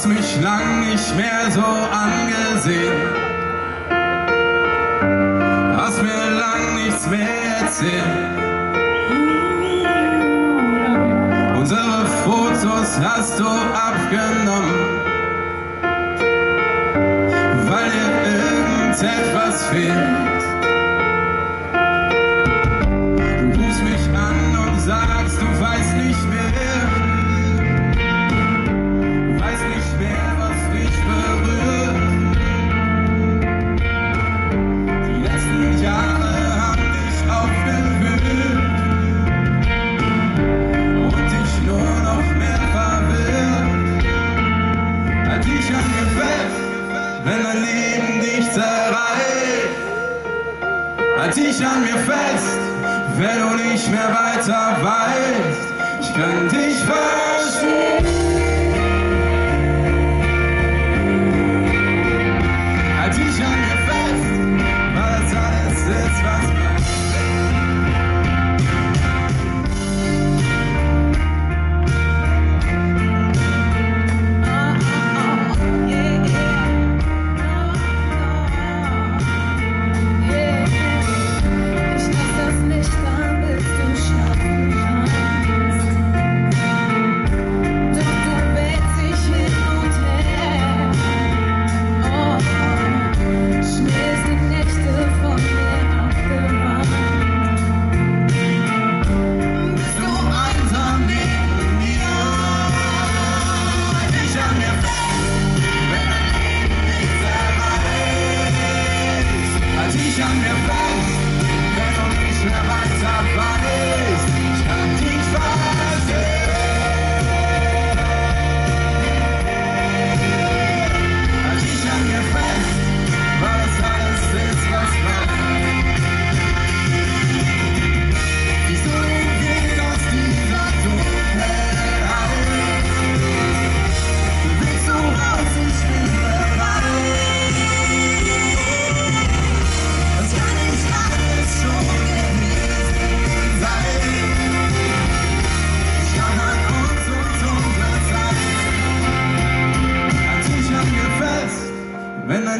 hast mich lang nicht mehr so angesehen. Hast mir lang nichts mehr erzählt. Unsere Fotos hast du abgenommen, weil dir irgendetwas fehlt. wenn mein Leben dich zerreißt. Halt dich an mir fest, wenn du nicht mehr weiter weißt. Ich kann dich verstehen.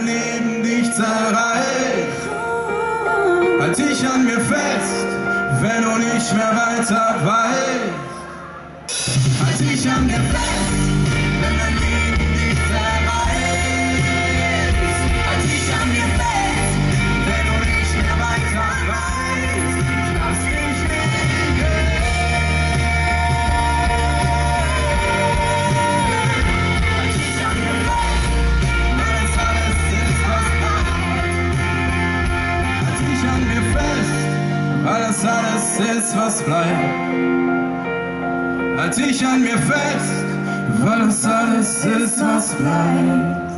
Leben dich zerreißt. Halt dich an mir fest, wenn du nicht mehr weiter weißt. Halt dich an mir fest, wenn dein Leben weil das alles ist, was bleibt. Halt dich an mir fest, weil das alles ist, was bleibt.